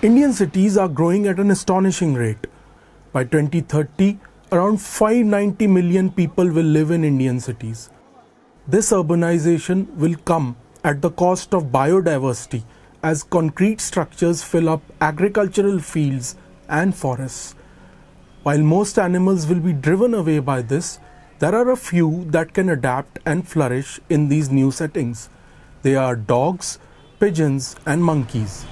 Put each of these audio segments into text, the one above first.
Indian cities are growing at an astonishing rate. By 2030, around 590 million people will live in Indian cities. This urbanization will come at the cost of biodiversity as concrete structures fill up agricultural fields and forests. While most animals will be driven away by this, there are a few that can adapt and flourish in these new settings. They are dogs, pigeons, and monkeys.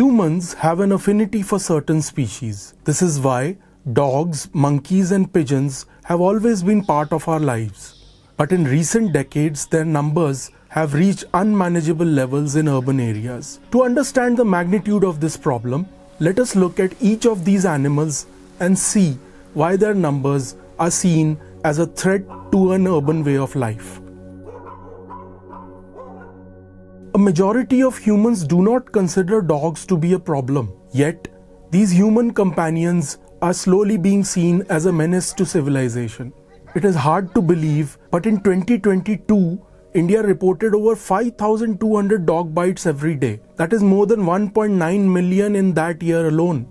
Humans have an affinity for certain species. This is why dogs, monkeys, and pigeons have always been part of our lives. But in recent decades, their numbers have reached unmanageable levels in urban areas. To understand the magnitude of this problem, let us look at each of these animals and see why their numbers are seen as a threat to an urban way of life. A majority of humans do not consider dogs to be a problem, yet, these human companions are slowly being seen as a menace to civilization. It is hard to believe, but in 2022, India reported over 5,200 dog bites every day. That is more than 1.9 million in that year alone.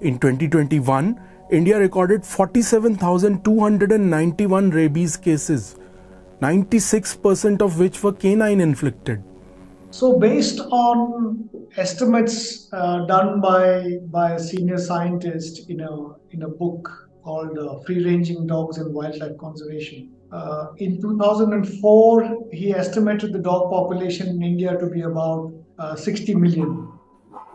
In 2021, India recorded 47,291 rabies cases, 96% of which were canine inflicted. So, based on estimates uh, done by by a senior scientist in a in a book called uh, "Free Ranging Dogs and Wildlife Conservation," uh, in 2004 he estimated the dog population in India to be about uh, 60 million.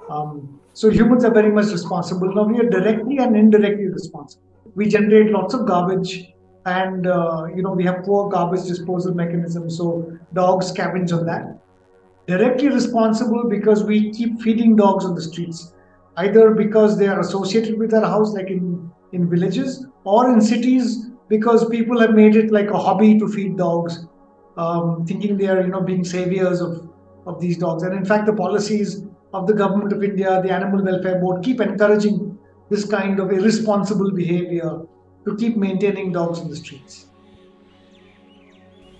Um, so humans are very much responsible. Now we are directly and indirectly responsible. We generate lots of garbage, and uh, you know we have poor garbage disposal mechanisms. So dogs scavenge on that directly responsible because we keep feeding dogs on the streets, either because they are associated with our house, like in, in villages, or in cities because people have made it like a hobby to feed dogs, um, thinking they are, you know, being saviors of, of these dogs. And in fact, the policies of the government of India, the Animal Welfare Board, keep encouraging this kind of irresponsible behavior to keep maintaining dogs in the streets.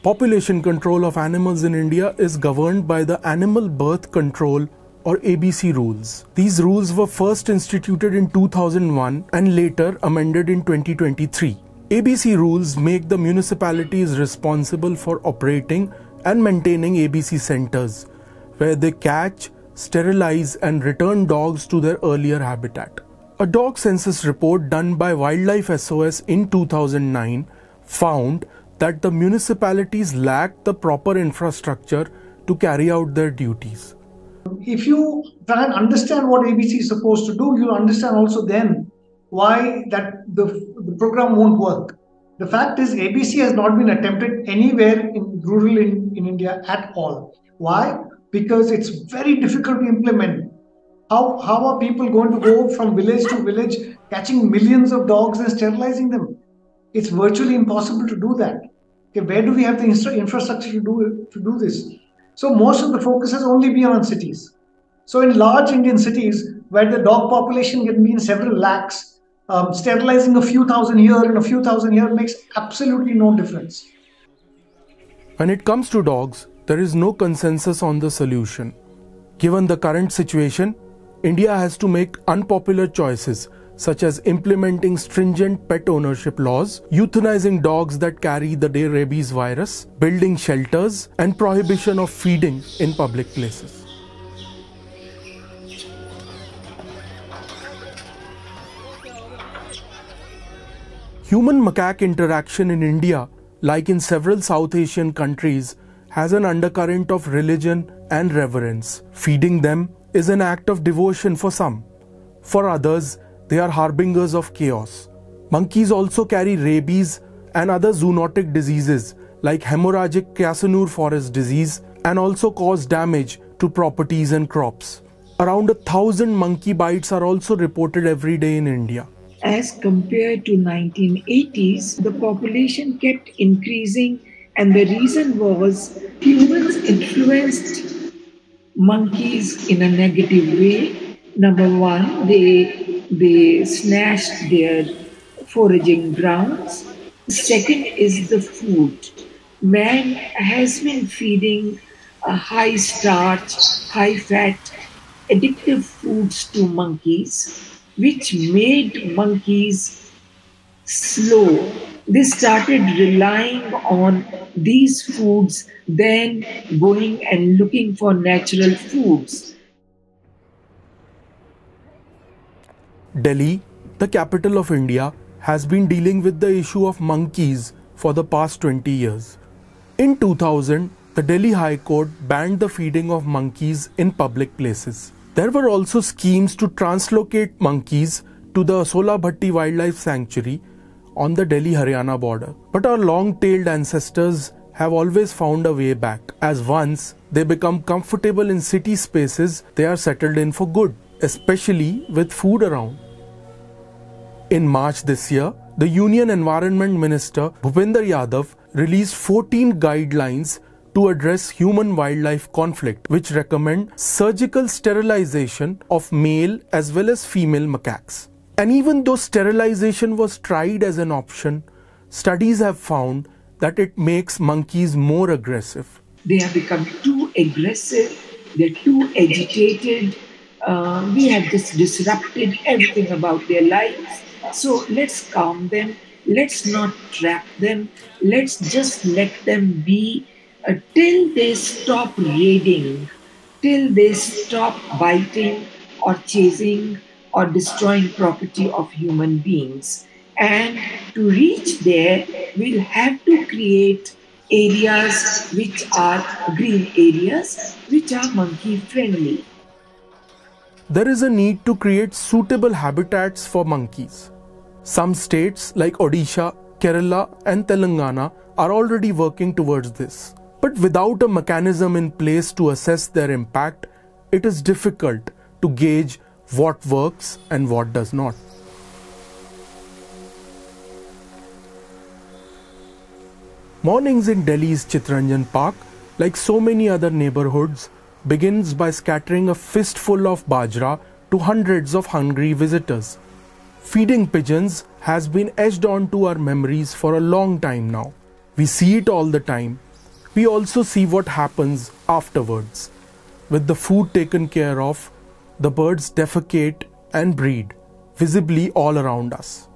Population control of animals in India is governed by the Animal Birth Control or ABC rules. These rules were first instituted in 2001 and later amended in 2023. ABC rules make the municipalities responsible for operating and maintaining ABC centers, where they catch, sterilize, and return dogs to their earlier habitat. A dog census report done by Wildlife SOS in 2009 found that the municipalities lack the proper infrastructure to carry out their duties. If you try and understand what ABC is supposed to do, you understand also then why that the, the program won't work. The fact is, ABC has not been attempted anywhere in rural in, in India at all. Why? Because it's very difficult to implement. How, how are people going to go from village to village catching millions of dogs and sterilizing them? It's virtually impossible to do that. Okay, where do we have the infrastructure to do to do this? So most of the focus has only been on cities. So in large Indian cities where the dog population can be in several lakhs, um, sterilizing a few thousand here and a few thousand here makes absolutely no difference. When it comes to dogs, there is no consensus on the solution. Given the current situation, India has to make unpopular choices such as implementing stringent pet ownership laws, euthanizing dogs that carry the rabies virus, building shelters, and prohibition of feeding in public places. Human macaque interaction in India, like in several South Asian countries, has an undercurrent of religion and reverence. Feeding them is an act of devotion for some. For others, they are harbingers of chaos. Monkeys also carry rabies and other zoonotic diseases like hemorrhagic Kyasanur forest disease and also cause damage to properties and crops. Around a thousand monkey bites are also reported every day in India. As compared to 1980s, the population kept increasing and the reason was humans influenced monkeys in a negative way. Number one, they they snatched their foraging grounds. Second is the food. man has been feeding high starch, high fat, addictive foods to monkeys, which made monkeys slow. They started relying on these foods, then going and looking for natural foods. Delhi, the capital of India, has been dealing with the issue of monkeys for the past 20 years. In 2000, the Delhi High Court banned the feeding of monkeys in public places. There were also schemes to translocate monkeys to the Asola Bhatti Wildlife Sanctuary on the Delhi Haryana border. But our long tailed ancestors have always found a way back, as once they become comfortable in city spaces, they are settled in for good, especially with food around. In March this year, the Union Environment Minister Bhupender Yadav released 14 guidelines to address human wildlife conflict, which recommend surgical sterilization of male as well as female macaques. And even though sterilization was tried as an option, studies have found that it makes monkeys more aggressive. They have become too aggressive, they're too agitated. Uh, we have just disrupted everything about their lives. So let's calm them, let's not trap them, let's just let them be uh, till they stop raiding, till they stop biting or chasing or destroying property of human beings. And to reach there, we'll have to create areas which are green areas, which are monkey friendly. There is a need to create suitable habitats for monkeys. Some states like Odisha, Kerala, and Telangana are already working towards this. But without a mechanism in place to assess their impact, it is difficult to gauge what works and what does not. Mornings in Delhi's Chittaranjan Park, like so many other neighborhoods, begins by scattering a fistful of bajra to hundreds of hungry visitors. Feeding pigeons has been etched onto our memories for a long time now. We see it all the time. We also see what happens afterwards. With the food taken care of, the birds defecate and breed, visibly all around us.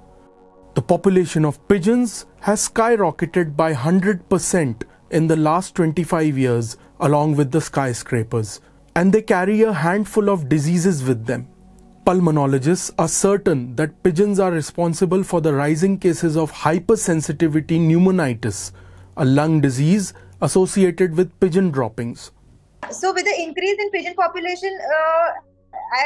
The population of pigeons has skyrocketed by 100% in the last 25 years, along with the skyscrapers, and they carry a handful of diseases with them. Pulmonologists are certain that pigeons are responsible for the rising cases of hypersensitivity pneumonitis, a lung disease associated with pigeon droppings. So, with the increase in pigeon population, uh,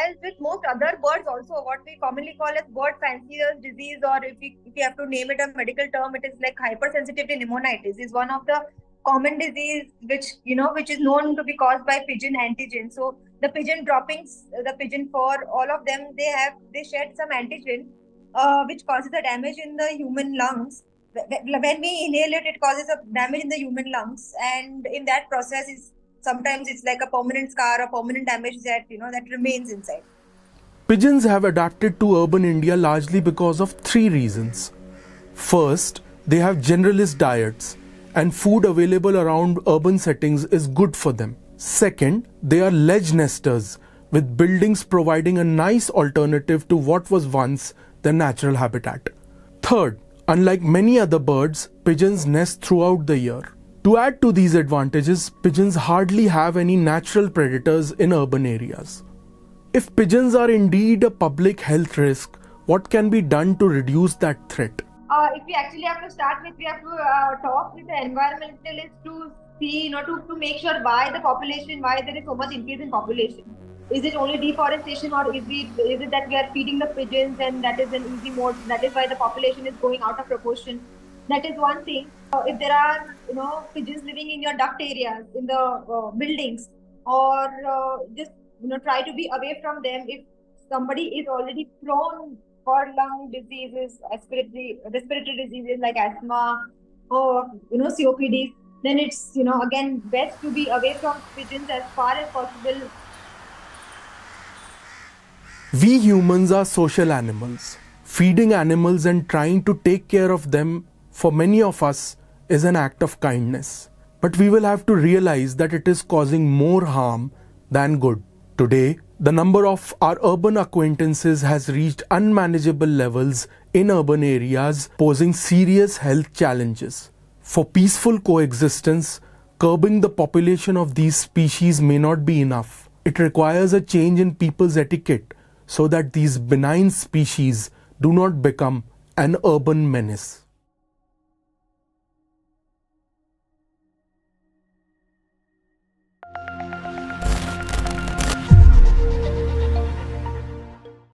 as with most other birds, also what we commonly call as bird fancier's disease, or if we, if we have to name it a medical term, it is like hypersensitivity pneumonitis, is one of the common disease which you know which is known to be caused by pigeon antigen. So the pigeon droppings, the pigeon fur, all of them, they have they shed some antigen, uh, which causes a damage in the human lungs. When we inhale it, it causes a damage in the human lungs, and in that process, is sometimes it's like a permanent scar or permanent damage that you know that remains inside. Pigeons have adapted to urban India largely because of three reasons. First, they have generalist diets, and food available around urban settings is good for them. Second, they are ledge nesters, with buildings providing a nice alternative to what was once their natural habitat. Third, unlike many other birds, pigeons nest throughout the year. To add to these advantages, pigeons hardly have any natural predators in urban areas. If pigeons are indeed a public health risk, what can be done to reduce that threat? Uh, if we actually have to start with, we have to uh, talk with the environmentalists to see, you know, to, to make sure why the population, why there is so much increase in population. Is it only deforestation or is it, is it that we are feeding the pigeons and that is an easy mode? That is why the population is going out of proportion. That is one thing. Uh, if there are, you know, pigeons living in your duct areas, in the uh, buildings, or uh, just, you know, try to be away from them if somebody is already prone for lung diseases, respiratory, respiratory diseases like asthma or, you know, COPD then it's you know again best to be away from pigeons as far as possible we humans are social animals feeding animals and trying to take care of them for many of us is an act of kindness. But we will have to realize that it is causing more harm than good. Today, the number of our urban acquaintances has reached unmanageable levels in urban areas, posing serious health challenges. For peaceful coexistence, curbing the population of these species may not be enough. It requires a change in people's etiquette so that these benign species do not become an urban menace.